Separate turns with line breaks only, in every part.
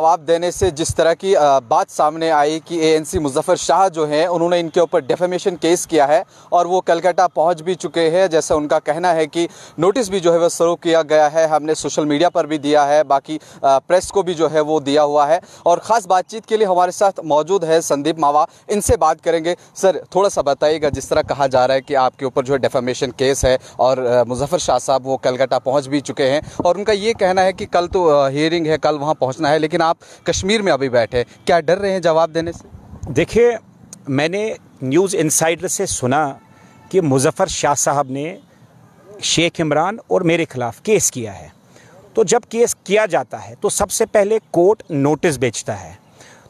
जवाब देने से जिस तरह की बात सामने आई कि एएनसी मुजफ्फर शाह जो हैं, उन्होंने इनके ऊपर डेफेमेशन केस किया है और वो कलकत्ता पहुँच भी चुके हैं। जैसा उनका कहना है कि नोटिस भी जो है वो शुरू किया गया है, हमने सोशल मीडिया पर भी दिया है, बाकी प्रेस को भी जो है वो दिया हुआ है। और ख़ास बातचीत के लिए हमारे साथ मौजूद है संदीप मावा, इनसे बात करेंगे। सर, थोड़ा सा बताइएगा जिस तरह कहा जा रहा है कि आपके ऊपर जो है डेफेमेशन केस है और मुजफ्फर शाह साहब वो कलकत्ता पहुँच भी चुके हैं। और उनका ये कहना है कि कल तो हियरिंग है, कल वहाँ पहुँचना है, लेकिन आप कश्मीर में अभी बैठे क्या डर रहे हैं जवाब देने से?
देखिए, मैंने न्यूज़ इनसाइडर से सुना कि मुजफ़र शाह साहब ने शेख इमरान और मेरे ख़िलाफ़ केस किया है। तो जब केस किया जाता है तो सबसे पहले कोर्ट नोटिस बेचता है।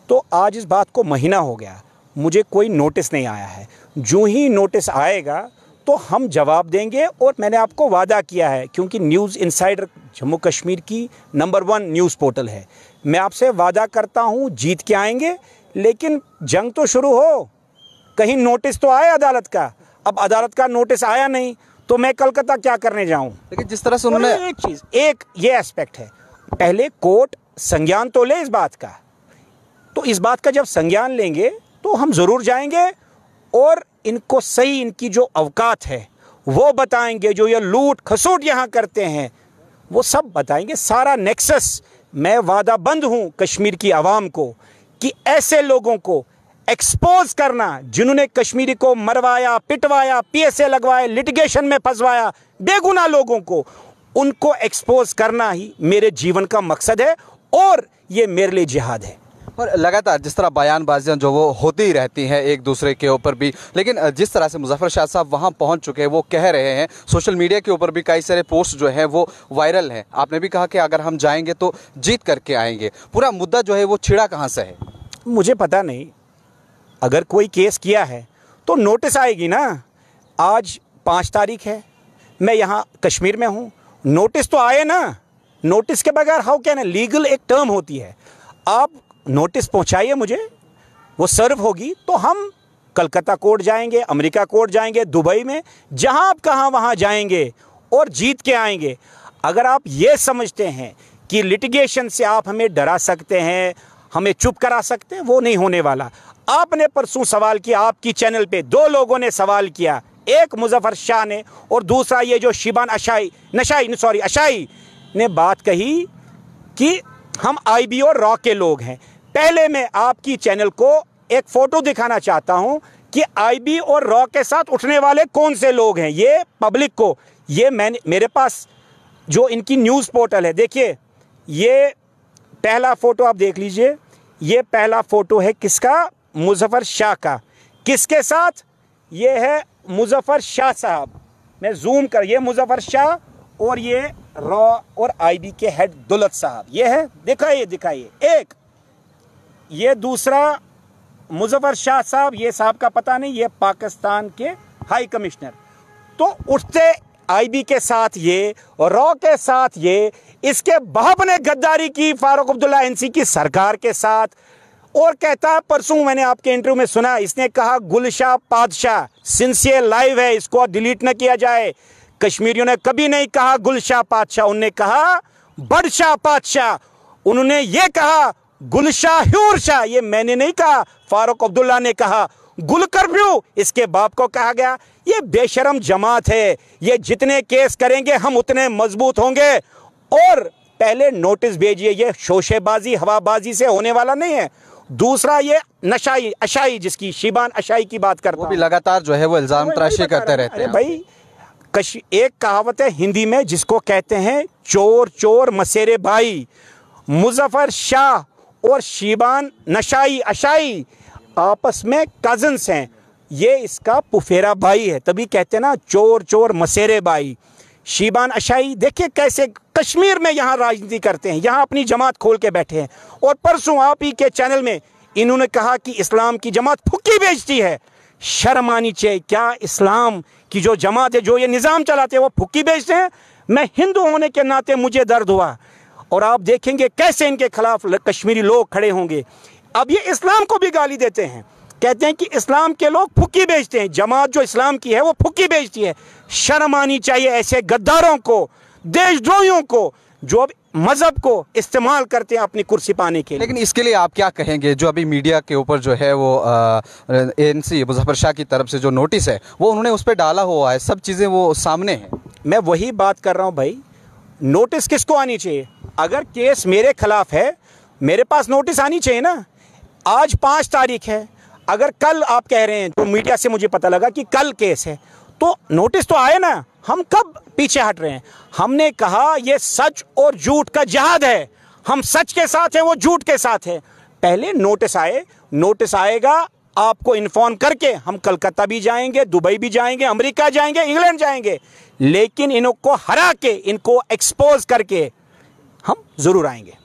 तो आज इस बात को महीना हो गया, मुझे कोई नोटिस नहीं आया है। जो ही नोटिस आएगा तो हम जवाब देंगे और मैंने आपको वादा किया है क्योंकि न्यूज़ इनसाइडर जम्मू कश्मीर की नंबर वन न्यूज़ पोर्टल है। मैं आपसे वादा करता हूँ जीत के आएँगे लेकिन जंग तो शुरू हो। कहीं नोटिस तो आए अदालत का? अब अदालत का नोटिस आया नहीं तो मैं कलकत्ता क्या करने जाऊँ?
लेकिन जिस तरह से उन्होंने
एक चीज़ एक ये एस्पेक्ट है। पहले कोर्ट संज्ञान तो ले इस बात का। तो इस बात का जब संज्ञान लेंगे तो हम ज़रूर जाएँगे और इनको सही इनकी जो अवकात है, वो बताएँगे जो ये लूट खसूट यहाँ करते हैं, वो सब बताएँगे। सारा नेक्सस, मैं वादा बंद हूँ कश्मीर की आवाम को कि ऐसे लोगों को एक्सपोज करना, जिन्होंने कश्मीरी को मरवाया, पिटवाया, पीएसए लगवाए लिटिगेशन में फंसवाया बेगुना लोगों को, उनको एक्सपोज करना ही मेरे जीवन का मकसद है और ये मेरे लिए जिहाद है।
और लगातार जिस तरह बयानबाजियाँ जो वो होती ही रहती हैं एक दूसरे के ऊपर भी, लेकिन जिस तरह से मुजफ्फर शाह साहब वहाँ पहुँच चुके हैं, वो कह रहे हैं, सोशल मीडिया के ऊपर भी कई सारे पोस्ट जो हैं वो वायरल हैं। आपने भी कहा कि अगर हम जाएँगे तो जीत करके आएँगे। पूरा मुद्दा जो है वो छिड़ा कहाँ से है?
मुझे पता नहीं। अगर कोई केस किया है तो नोटिस आएगी ना, आज पाँच तारीख है, मैं यहाँ कश्मीर में हूँ। नोटिस तो आए ना। नोटिस के बगैर हाउ कैन लीगल एक टर्म होती है? आप नोटिस पहुंचाइए मुझे, वो सर्व होगी तो हम कलकत्ता कोर्ट जाएँगे, अमेरिका कोर्ट जाएँगे, दुबई में, जहाँ आप कहाँ वहाँ जाएँगे और जीत के आएँगे। अगर आप ये समझते हैं कि लिटिगेशन से आप हमें डरा सकते हैं, हमें चुप करा सकते हैं, वो नहीं होने वाला। आपने परसों सवाल किया, आपकी चैनल पे दो लोगों ने सवाल किया, एक मुजफ्फर शाह ने और दूसरा ये जो शिबान अशाई, नशाई सॉरी अशाई ने बात कही कि हम आईबी और रॉ के लोग हैं। पहले मैं आपकी चैनल को एक फ़ोटो दिखाना चाहता हूँ कि आईबी और रॉ के साथ उठने वाले कौन से लोग हैं? ये पब्लिक को, ये मैंने, मेरे पास जो इनकी न्यूज़ पोर्टल है, देखिए, ये पहला फ़ोटो आप देख लीजिए, ये पहला फ़ोटो है किसका? मुजफ्फ़र शाह का। किसके साथ? ये है मुजफ्फ़र शाह साहब। मैं जूम कर, ये मुजफ़र शाह और ये रॉ और आईबी के हेड दुलत साहब। ये है, दिखाइए दिखाइए। एक ये दूसरा मुजफ्फर शाह साहब, ये साहब का पता नहीं, ये पाकिस्तान के हाई कमिश्नर। तो उठते आईबी के साथ ये और रॉ के साथ ये, इसके बाप ने गद्दारी की फारूक अब्दुल्ला एनसी की सरकार के साथ। और कहता है, परसों मैंने आपके इंटरव्यू में सुना, इसने कहा, गुलशाह पादशाह सिंसियर लाइव है, इसको डिलीट ना किया जाए। कश्मीरियों ने कभी नहीं कहा गुलशाह पादशाह उन्होंने कहा, बड़शाह पादशाह। उन्होंने ये कहा गुलशाह शाह ये मैंने नहीं कहा फारूक अब्दुल्ला ने कहा। गुल कर्फ्यू इसके बाप को कहा गया। ये बेशरम जमात है ये जितने केस करेंगे हम उतने मज़बूत होंगे। और पहले नोटिस भेजिए ये शोशेबाजी हवाबाजी से होने वाला नहीं है। दूसरा ये नशाई अशाई जिसकी शिबान अशाई की बात करता
वो भी लगातार जो है वो इल्ज़ाम तराशी करते रहते हैं।
भाई कश एक कहावत है हिंदी में जिसको कहते हैं चोर चोर मसेरे भाई। मुजफ्फर शाह और शिबान, नशाई, अशाई, आपस में कजन्स हैं। ये इसका पुफेरा भाई है। तभी कहते हैं ना, चोर चोर, मसेरे भाई। शिबान, अशाई, देखिए कैसे कश्मीर में यहाँ राजनीति करते हैं। यहाँ अपनी जमात खोल के बैठे हैं। और परसों आप ही के चैनल में इन्होंने कहा कि इस्लाम की जमात फुक्की बेचती है। शर्म आनी चाहिए, क्या इस्लाम की जो जमात है, जो ये निज़ाम चलाते हैं, वो फुक्की बेचते हैं? मैं हिंदू होने के नाते मुझे दर्द हुआ। और आप देखेंगे कैसे इनके खिलाफ कश्मीरी लोग खड़े होंगे। अब ये इस्लाम को भी गाली देते हैं। कहते हैं कि इस्लाम के लोग फुक्की बेचते हैं। जमात जो इस्लाम की है वो फुक्की बेचती है। शर्म आनी चाहिए ऐसे गद्दारों को देशद्रोहियों को जो अब मज़हब को इस्तेमाल करते हैं अपनी कुर्सी पाने के लिए।
लेकिन इसके लिए आप क्या कहेंगे? जो अभी मीडिया के ऊपर जो है वो एन सी मुजफ्फर शाह की तरफ़ से जो नोटिस है वो उन्होंने उस पर डाला हुआ है। सब चीज़ें वो सामने हैं।
मैं वही बात कर रहा हूँ भाई। नोटिस किसको आनी चाहिए? अगर केस मेरे खिलाफ है, मेरे पास नोटिस आनी चाहिए ना। आज पाँच तारीख है। अगर कल आप कह रहे हैं तो मीडिया से मुझे पता लगा कि कल केस है। तो नोटिस तो आए ना, हम कब पीछे हट रहे हैं? हमने कहा, ये सच और झूठ का जहाद है। हम सच के साथ हैं, वो झूठ के साथ है। पहले नोटिस आए नोटिस आएगा, आपको इन्फॉर्म करके हम कलकत्ता भी जाएँगे, दुबई भी जाएँगे, अमेरिका जाएँगे, इंग्लैंड जाएँगे। लेकिन इनको हरा के, इनको एक्सपोज करके हम ज़रूर आएँगे।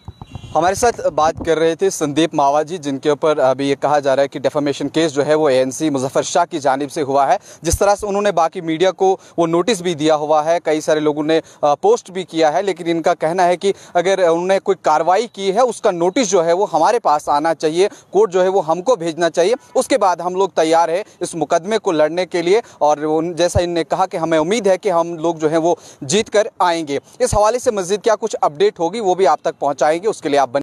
हमारे साथ बात कर रहे थे संदीप मावा जी, जिनके ऊपर अभी ये कहा जा रहा है कि डेफामेशन केस जो है वो एएनसी मुजफ्फर शाह की जानब से हुआ है। जिस तरह से उन्होंने बाकी मीडिया को वो नोटिस भी दिया हुआ है, कई सारे लोगों ने पोस्ट भी किया है, लेकिन इनका कहना है कि अगर उन्होंने कोई कार्रवाई की है, उसका नोटिस जो है वो हमारे पास आना चाहिए कोर्ट जो है वो हमको भेजना चाहिए। उसके बाद हम लोग तैयार है इस मुकदमे को लड़ने के लिए, और जैसा इनने कहा कि हमें उम्मीद है कि हम लोग जो है वो जीत कर आएँगे। इस हवाले से मस्जिद क्या कुछ अपडेट होगी, वो भी आप तक पहुँचाएँगे, उसके लिए